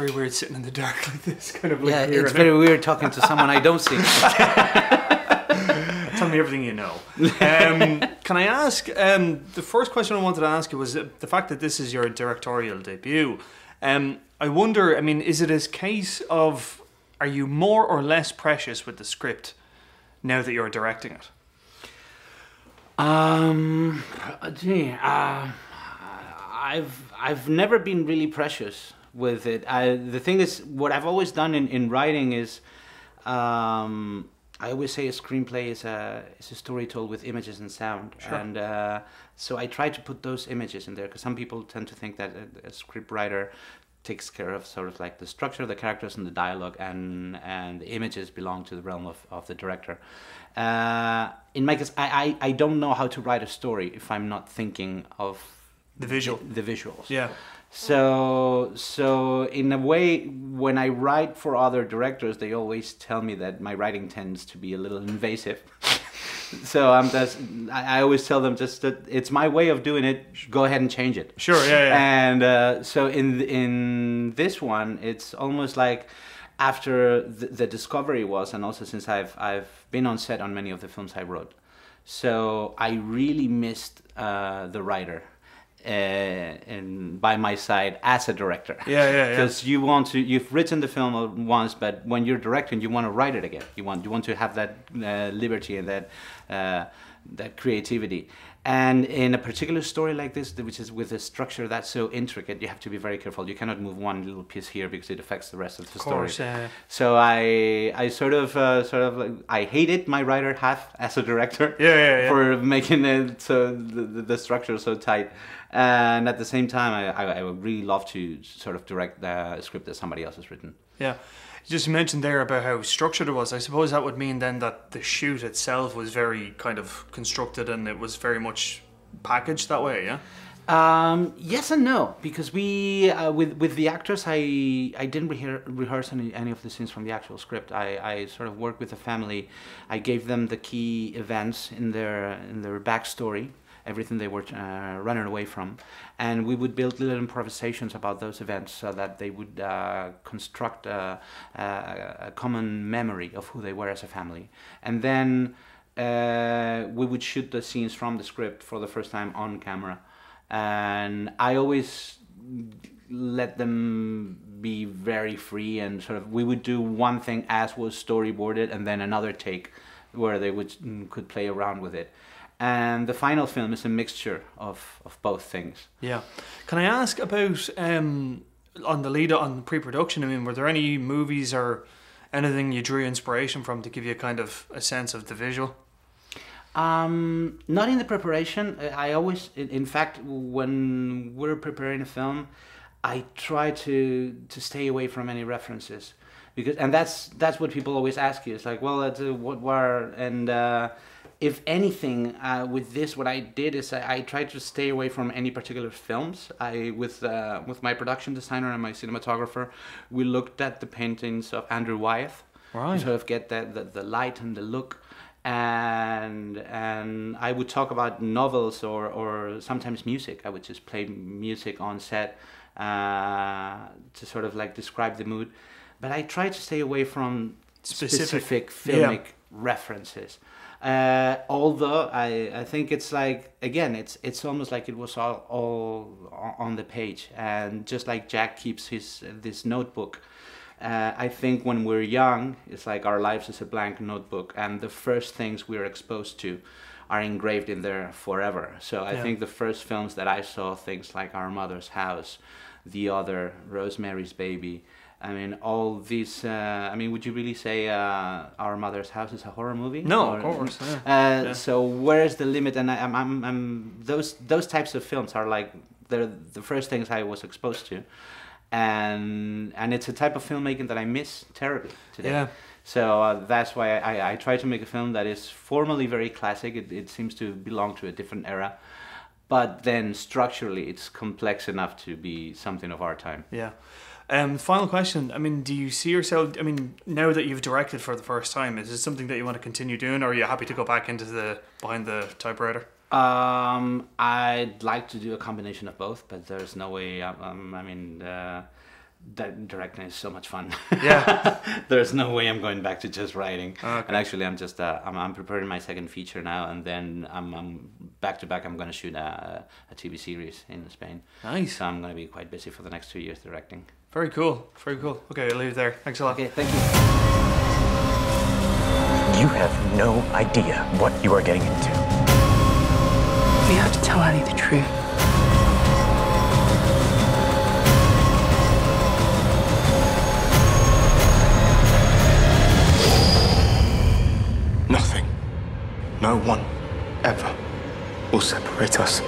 very weird sitting in the dark like this, kind of like Yeah, it's very weird talking to someone I don't see. Tell me everything you know. Um, can I ask? Um, the first question I wanted to ask you was uh, the fact that this is your directorial debut. Um, I wonder. I mean, is it a case of are you more or less precious with the script now that you're directing it? Um, gee, uh, I've I've never been really precious with it. I, the thing is, what I've always done in, in writing is, um, I always say a screenplay is a is a story told with images and sound, Sure. and uh, so I try to put those images in there because some people tend to think that a, a script writer takes care of sort of like the structure of the characters and the dialogue and and the images belong to the realm of, of the director uh, in my case I, I, I don't know how to write a story if i'm not thinking of The visual. the visuals Yeah. So so in a way when i write for other directors they always tell me that my writing tends to be a little invasive so i'm just I, I always tell them just that it's my way of doing it go ahead and change it Sure. Yeah. Yeah. and uh, so in in this one it's almost like after the, the discovery was and also since i've i've been on set on many of the films i wrote so i really missed uh, the writer and by my side as a director. Yeah, yeah, yeah. because you want to you've written the film once but when you're directing you want to write it again. You want you want to have that uh, liberty and that uh, that creativity and in a particular story like this which is with a structure that's so intricate you have to be very careful you cannot move one little piece here because it affects the rest of the Of story course. Yeah. so i i sort of uh, sort of like, i hated my writer half as a director Yeah. Yeah. Yeah. for making it so the, the, structure so tight and at the same time I, I, I would really love to sort of direct the script that somebody else has written Yeah. You just mentioned there about how structured it was. I suppose that would mean then that the shoot itself was very kind of constructed and it was very much packaged that way, yeah? Um, yes and no, because we uh, with with the actors, I I didn't rehear, rehearse any, any of the scenes from the actual script. I, I sort of worked with the family. I gave them the key events in their in their backstory, everything they were uh, running away from, and we would build little improvisations about those events so that they would uh, construct a, a, a common memory of who they were as a family, and then. Uh, we would shoot the scenes from the script for the first time on camera and I always let them be very free and sort of we would do one thing as was storyboarded and then another take where they would mm, could play around with it and the final film is a mixture of, of both things Yeah. Can I ask about um, on the lead on pre-production? I mean, were there any movies or anything you drew inspiration from to give you a kind of a sense of the visual? Um, not in the preparation. I always, in, fact, when we're preparing a film, I try to to stay away from any references because, and that's that's what people always ask you. It's like, well, that's, uh, what were and uh, if anything, uh, with this, what I did is I, I tried to stay away from any particular films. I with uh, with my production designer and my cinematographer, we looked at the paintings of Andrew Wyeth Right. to sort of get that the, the light and the look and and I would talk about novels or or sometimes music. I would just play music on set uh, to sort of like describe the mood. But I try to stay away from Specific. specific, Yeah. filmic references. Uh, although I, I think it's like again it's it's almost like it was all, all on the page and just like Jack keeps his this notebook uh, I think when we're young, it's like our lives is a blank notebook, and the first things we're exposed to are engraved in there forever. So I Yeah. think the first films that I saw, things like Our Mother's House, The Other, Rosemary's Baby. I mean, all these. Uh, I mean, would you really say uh, Our Mother's House is a horror movie? No, Or- of course. Yeah. uh, Yeah. So where is the limit? And I, I'm, I'm, I'm, those those types of films are like they're the first things I was exposed to, and and it's a type of filmmaking that I miss terribly today. Yeah. So uh, that's why I, I try to make a film that is formally very classic. It, it seems to belong to a different era, but then structurally it's complex enough to be something of our time. Yeah. Um, final question. I mean, do you see yourself? I mean, now that you've directed for the first time, is this something that you want to continue doing, or are you happy to go back into the behind the typewriter? Um, I'd like to do a combination of both, but there's no way. Um, um, I mean, uh, directing is so much fun. Yeah. There's no way I'm going back to just writing. Okay. And actually, I'm just uh, I'm, I'm preparing my second feature now, and then I'm, I'm back to back. I'm going to shoot a, a TV series in Spain. Nice. So I'm going to be quite busy for the next two years directing. Very cool. Very cool. Okay, I'll leave it there. Thanks a lot. Okay, thank you. You have no idea what you are getting into. We have to tell Annie the truth. Nothing, no one, ever will separate us.